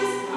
Jesus.